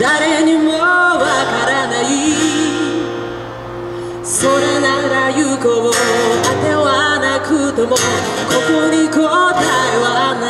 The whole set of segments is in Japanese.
誰にもわからない。それなら行こう。当てはなくともここに答えはない。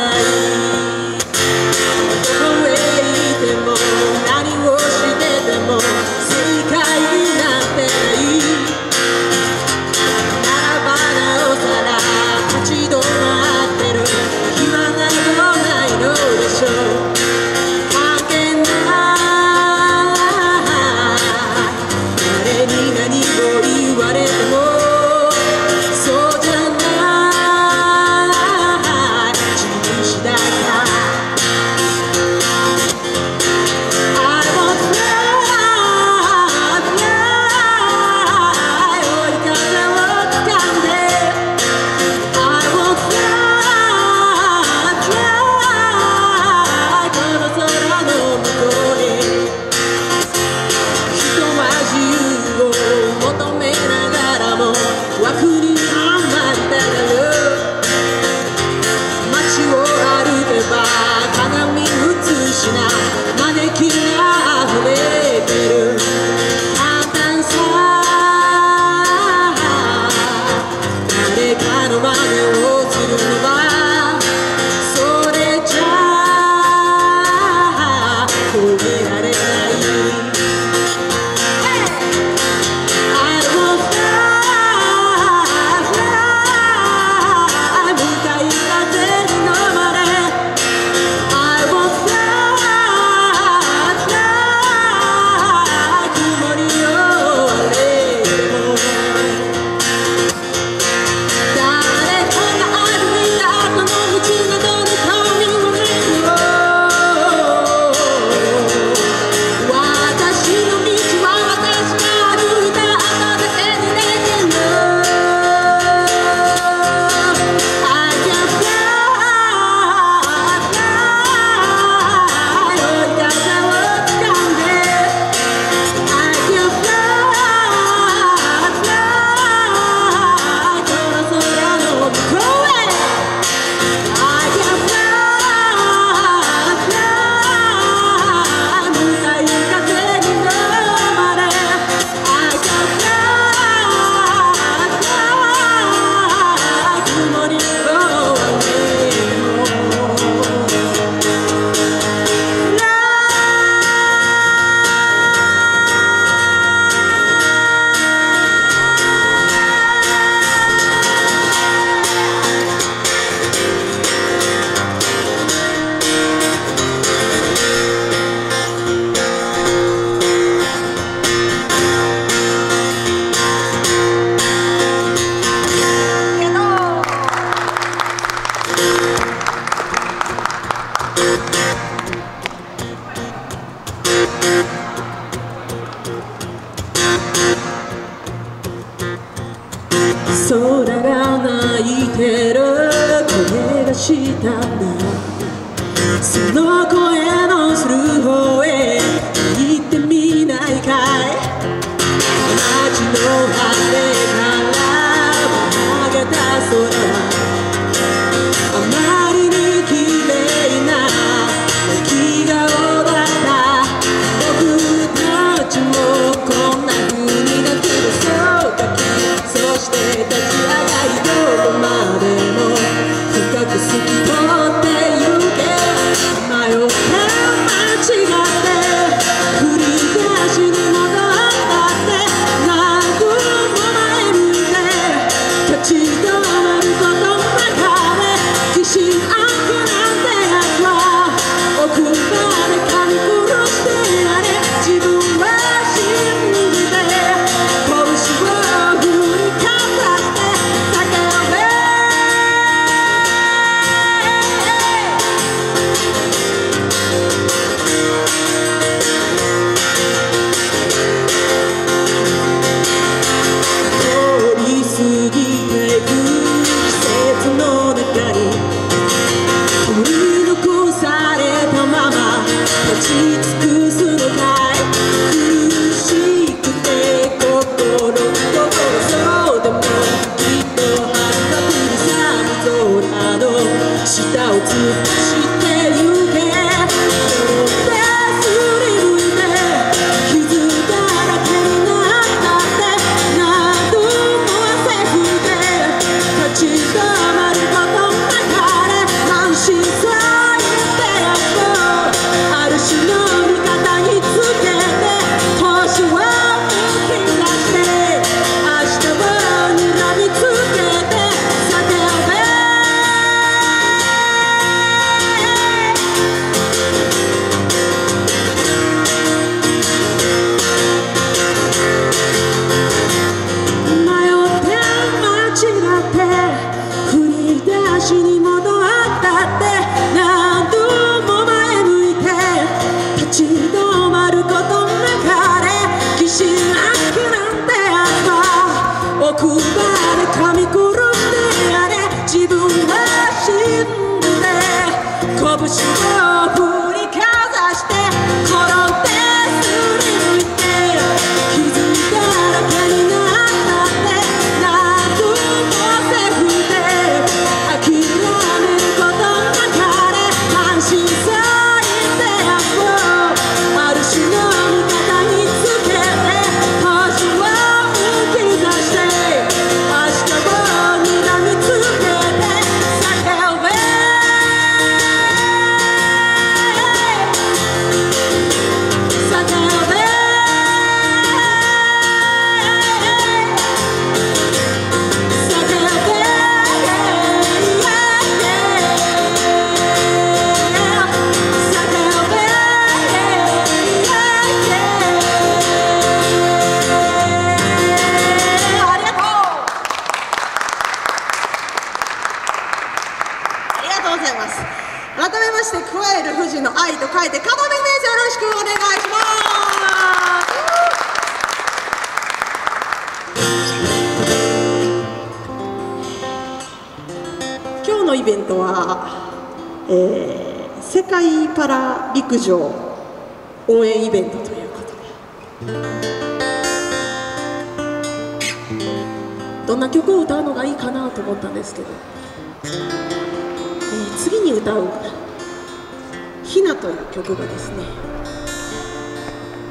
ひな」という曲がですね、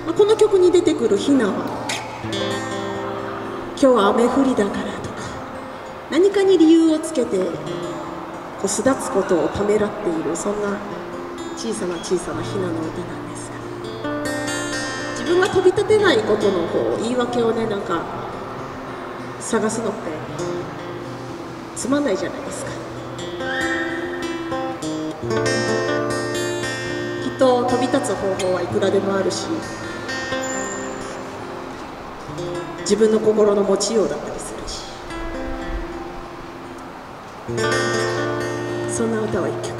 まあこの曲に出てくるひなは今日は雨降りだからとか何かに理由をつけてこう巣立つことをためらっているそんな小さな小さなひなの歌なんですが自分が飛び立てないことのこう言い訳をねなんか探すのってつまんないじゃないですか。と飛び立つ方法はいくらでもあるし自分の心の持ちようだったりするし。そんな歌は一曲「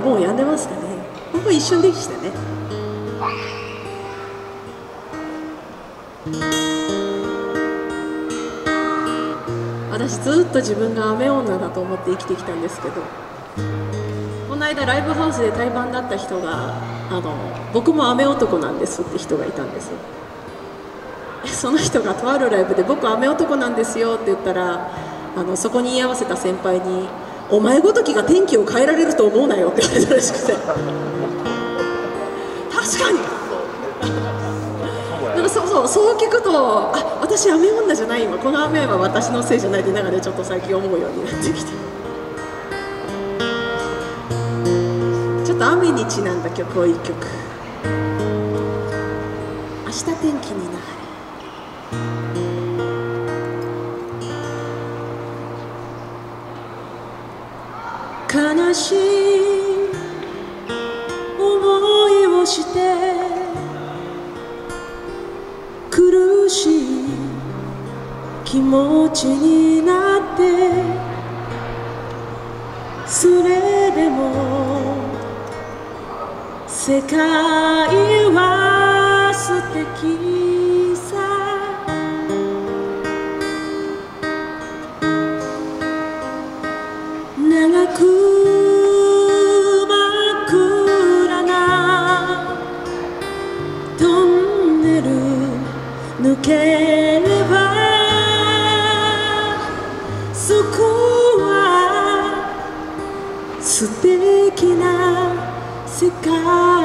もう止んでますかね。ほんと一瞬でしたね。私ずっと自分が雨女だと思って生きてきたんですけどこの間ライブハウスで対バンだった人があの僕も雨男なんですって人がいたんです。その人がとあるライブで僕雨男なんですよって言ったらあのそこに居合わせた先輩にお前ごときが天気を変えられると思うなよって言われたらしくて。確かに。なんかそうそうそう聞くとあ私雨女じゃない今この雨は私のせいじゃないってなんかねちょっと最近思うようになってきて。ちょっと雨にちなんだ曲を一曲。明日天気になれ世界は素敵さ。長く真っ暗なトンネル抜ければそこは素敵な世界。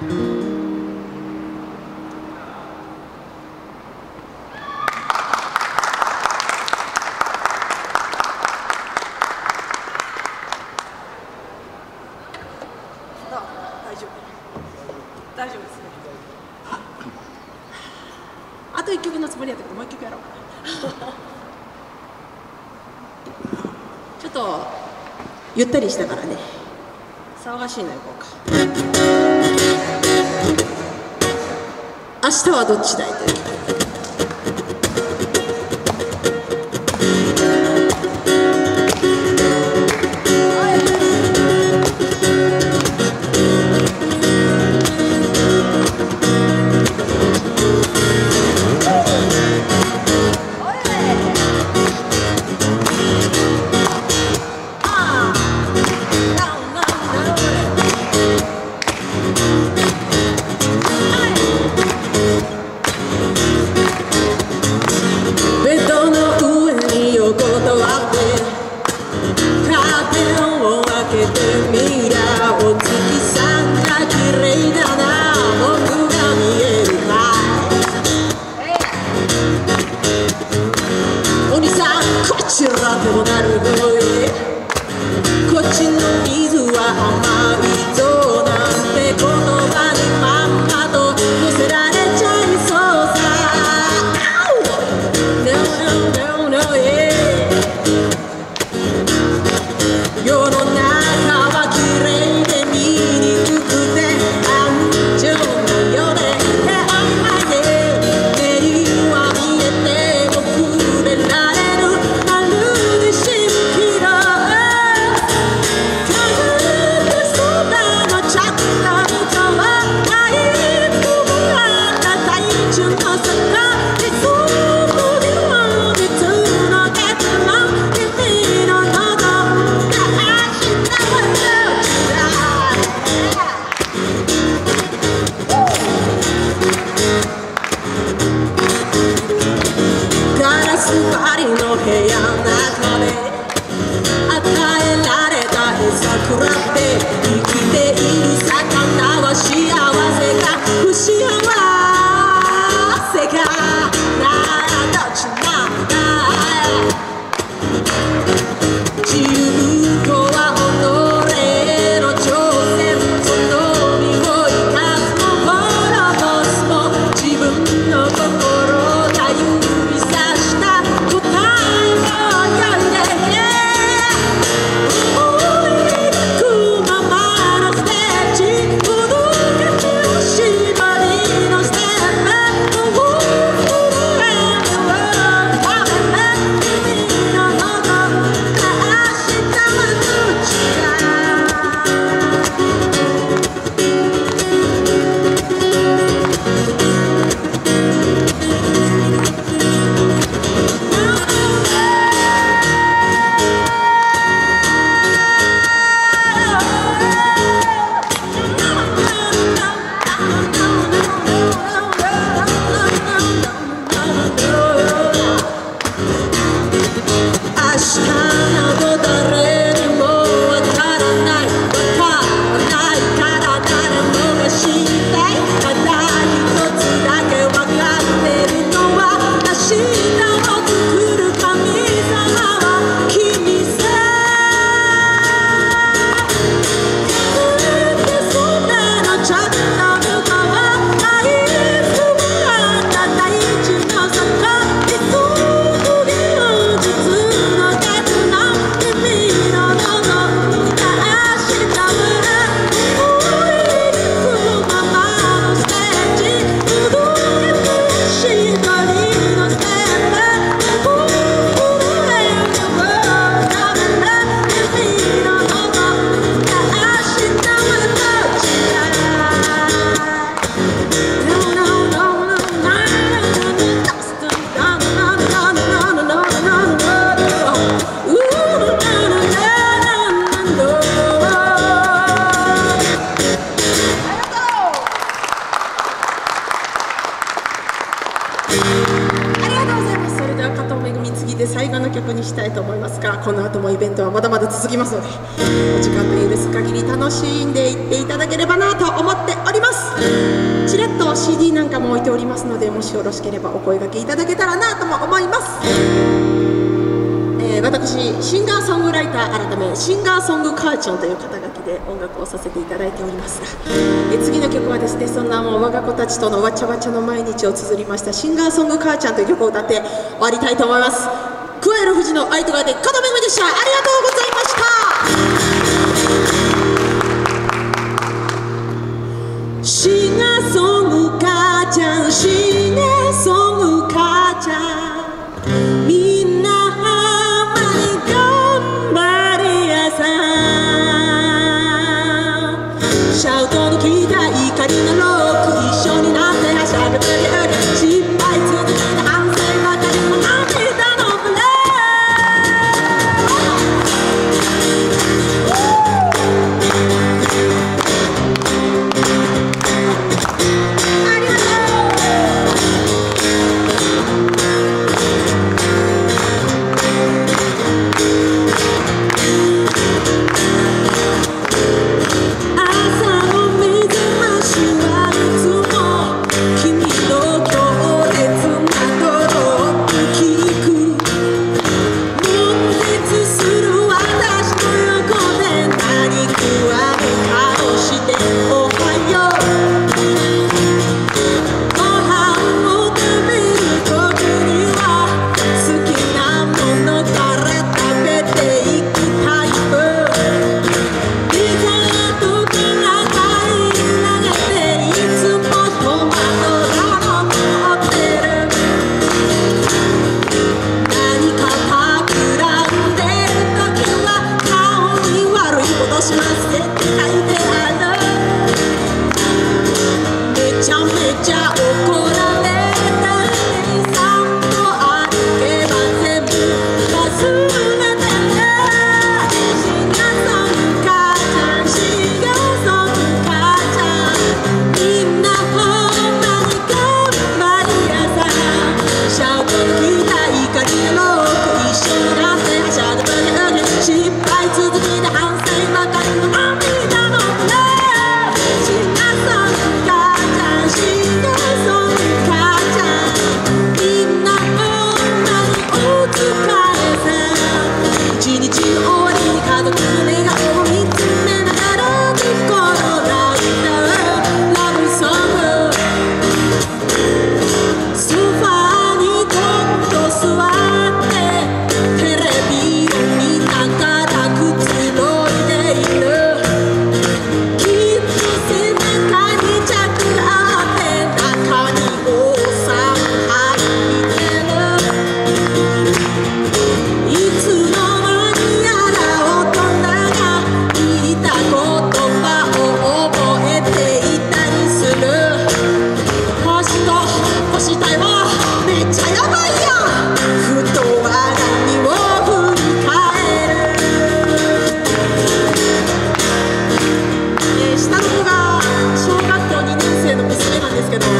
大丈夫大丈夫です。ねあと一曲のつもりやったけどもう一曲やろうかな。ちょっとゆったりしたからね。騒がしいの行こうか。明日はどっちだいという「すますのでお時間の許す限り楽しんでいっていただければなと思っております。ちらっと CD なんかも置いておりますのでもしよろしければお声がけいただけたらなとも思います、えー、私シンガーソングライター改めシンガーソングカーチョンという肩書きで音楽をさせていただいておりますが、えー、次の曲はですねそんなもう我が子たちとのわちゃわちゃの毎日を綴りましたシンガーソングカーチョンという曲を歌って終わりたいと思います。クエロの愛とがでカドメでした。ありがとうございま let's get on.